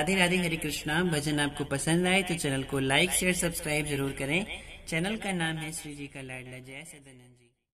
राधे राधे, हरे कृष्णा। भजन आपको पसंद आए तो चैनल को लाइक, शेयर, सब्सक्राइब ज़रूर करें। चैनल का नाम है श्री जी का लाडला जय, सदानंद